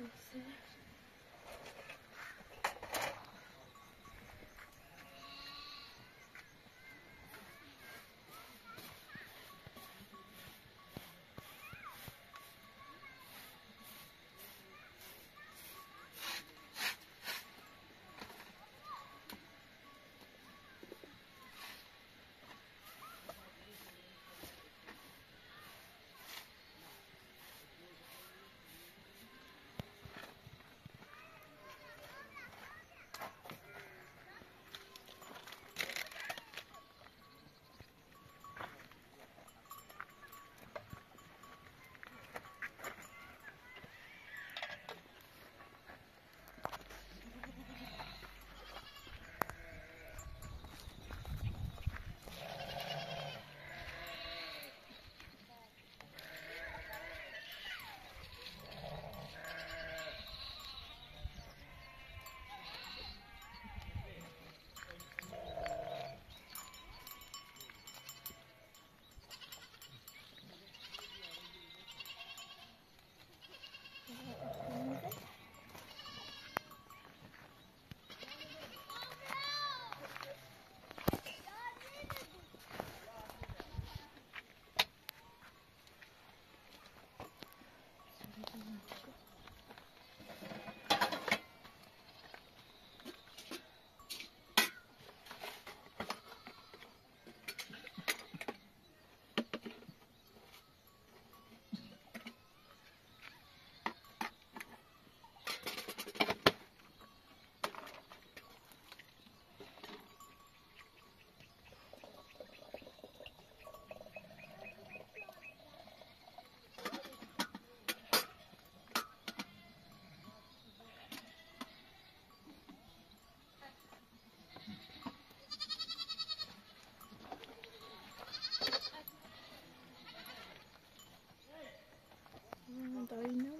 still sit. though, you know?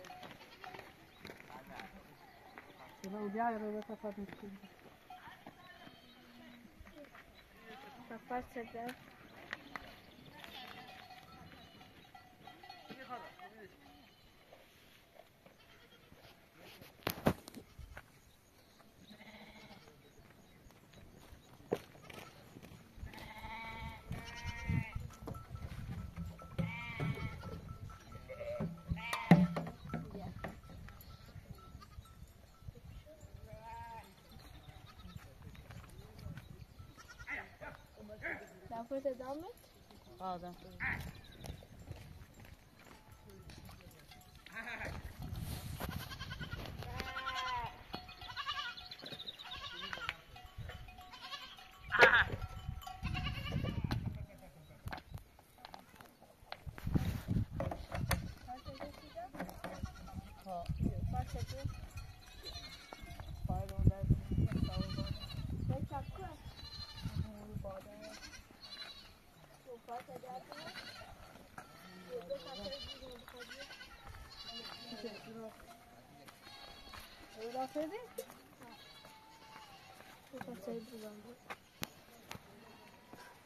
Заудярили в это подмечение. Попасть опять. Apa te damit? Adam.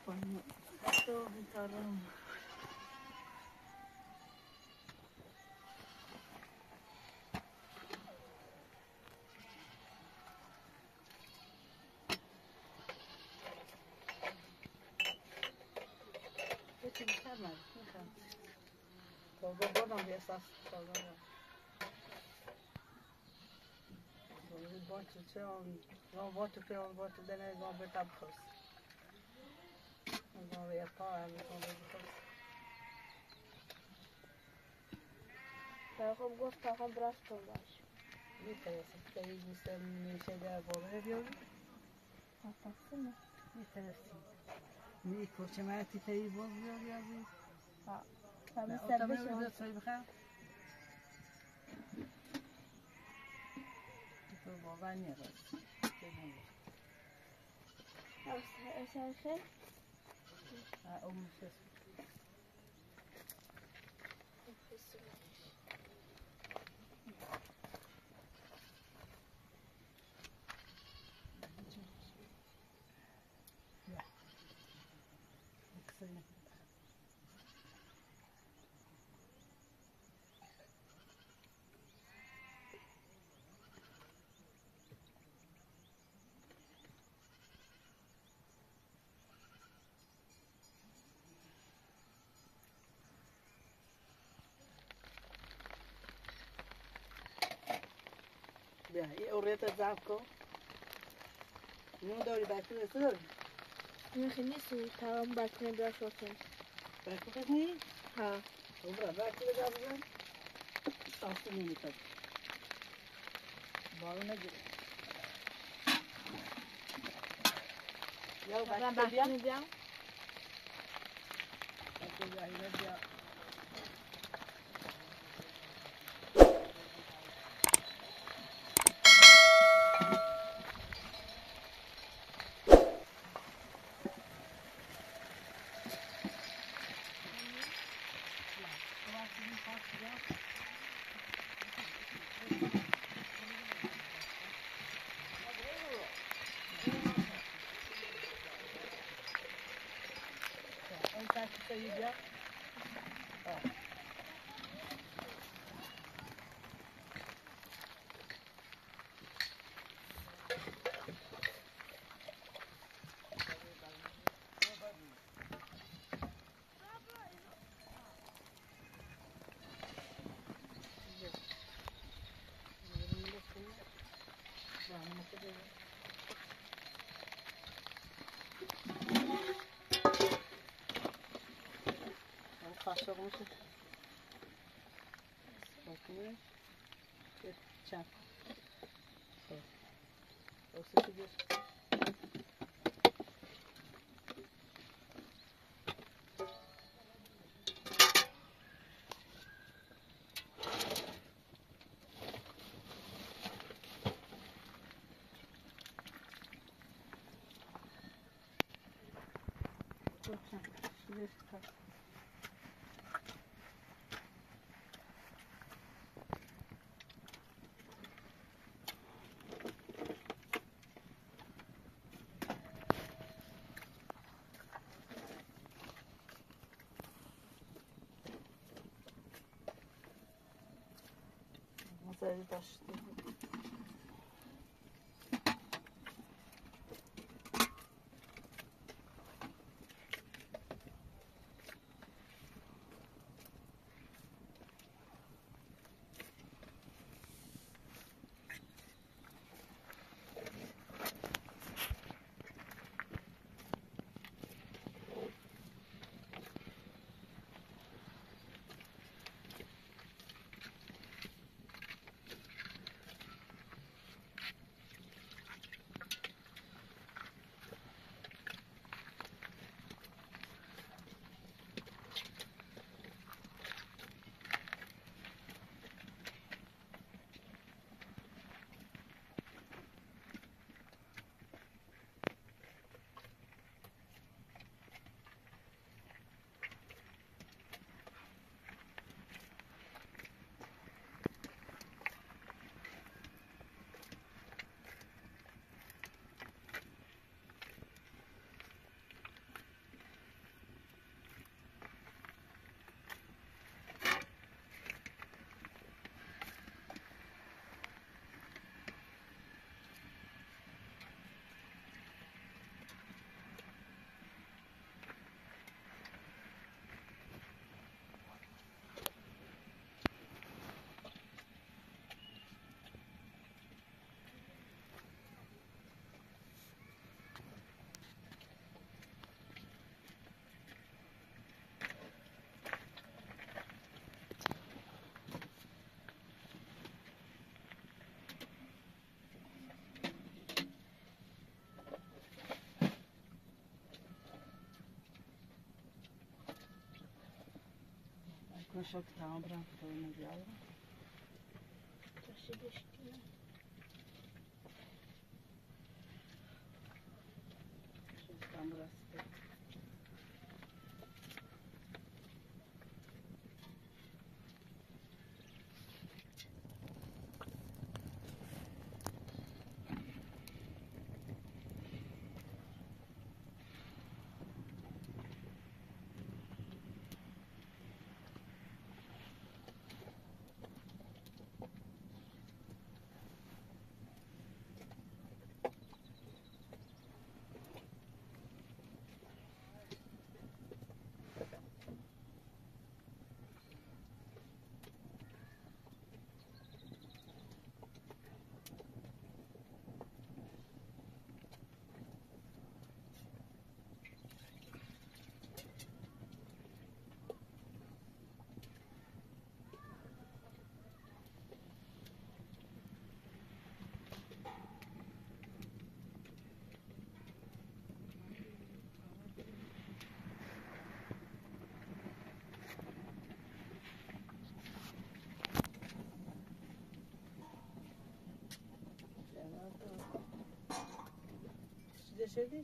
Bana estou bir esas. Böyle bote o chão, não bota o chão, bota o dentro, vão botar por Nós vamos ver a pau, elas vão ver depois. Tavuğum gost tavuğum biraz kollar. Me interessa, porque aí você me chega a bola, viu? Kapatsana. Me interessa. Me curte mais, fica aí, vou ver, viu? viu? Ben Ben bir o também serbest vou ol. dizer, sai bem. Tipo, I almost just. Thank you so much. بیا این اوریت زب کن. نون داری بکتو داری؟ نه خیلی نیستی. تمام بکتو ندار شوکن نی؟ ها. اون برا بکتو دار بزن. آفتو نمی کن بارو Sen sayacağım. Cachorro Bakın. Çak. Você Маша лучше. Толкнешь. Перчатку. Все. Все Thank you. arkadaşlar. Cheio. Achou que tá uma branca 谢谢。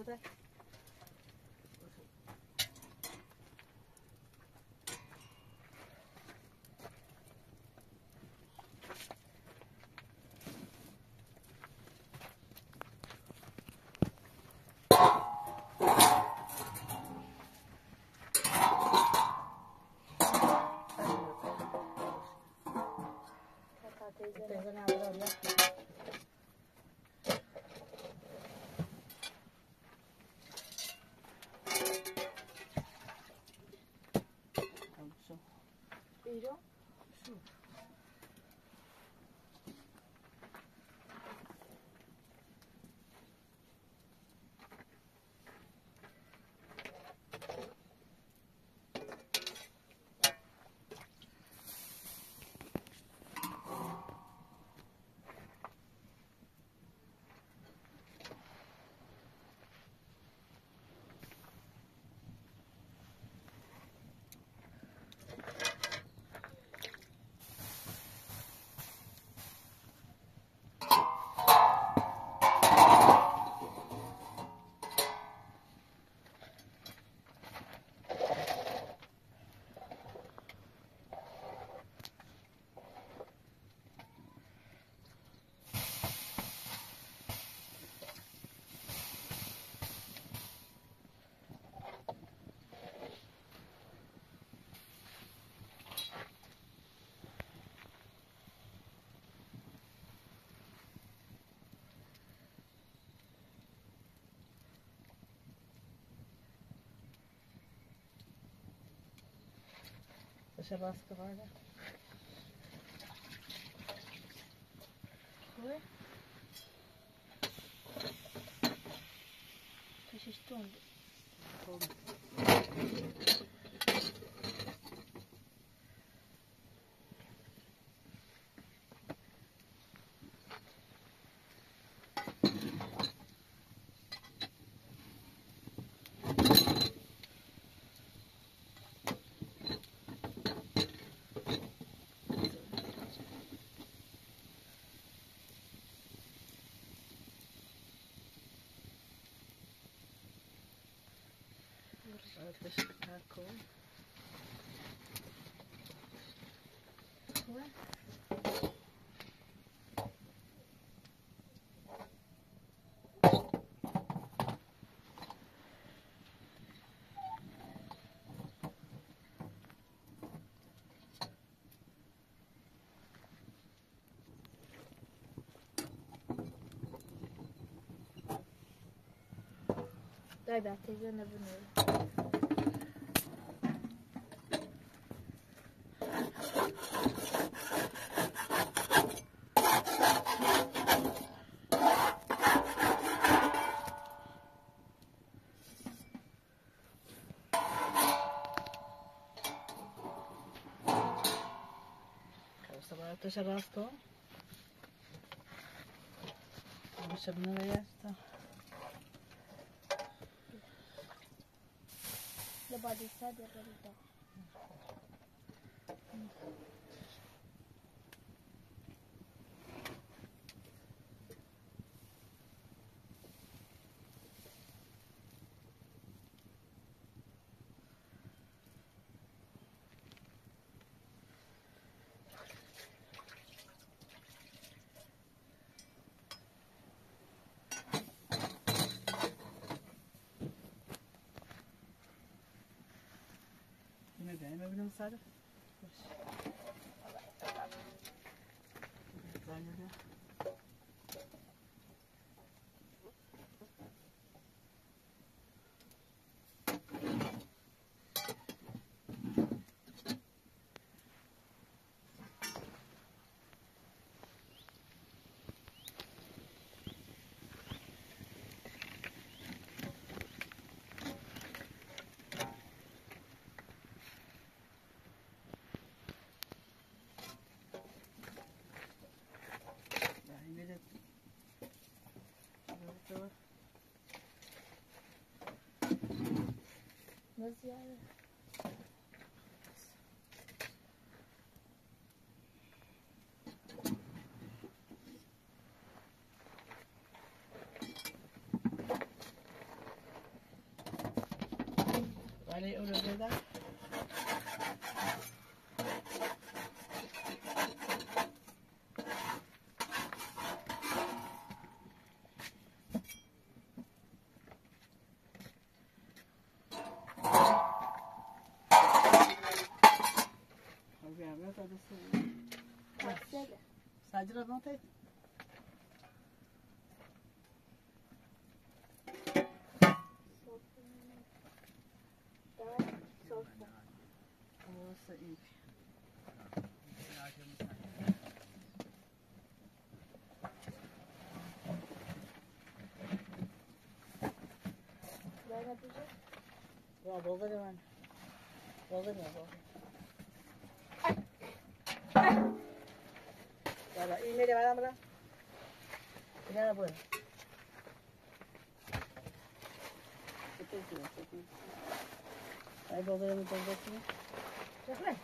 不是。不是。等一下，我到里。Você gosta agora? this charcoal. Diabetes, I never knew. 4 Şubat'ta Başımını da yazdım. Lebadisa de Rıda. Bem esta. Det är demasiado. Vale, uno. Sajrada. Sajrada not et. Olsa iyi. Ben yapacağım. Ya doldur hemen. Doldur ya doldur. Mano. Bolsa de mana mana? Ini apa? Itu tu, itu. Aí bolsa de mano aqui. Cepat.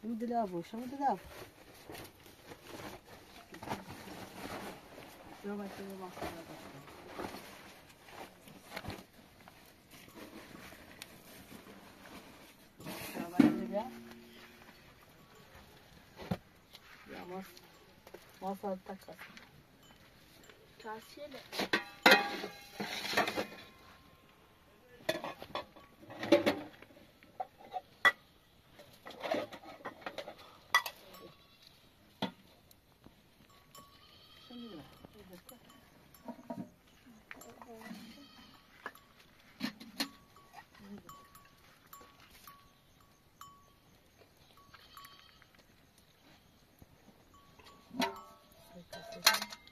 Chama de lavo, chama de lavo. Não vai ter uma 正隆さん。走れ。take off this one.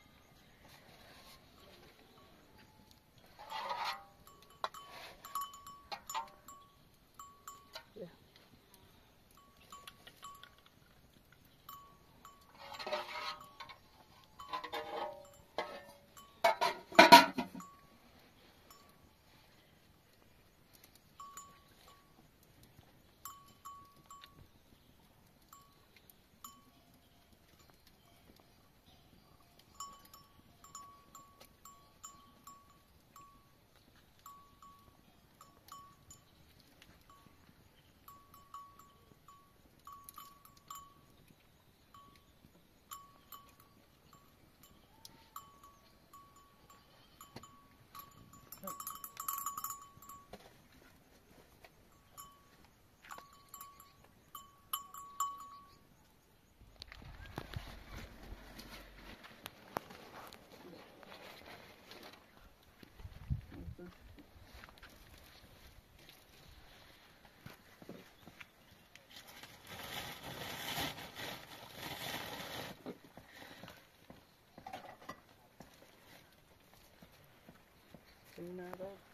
Are you not up?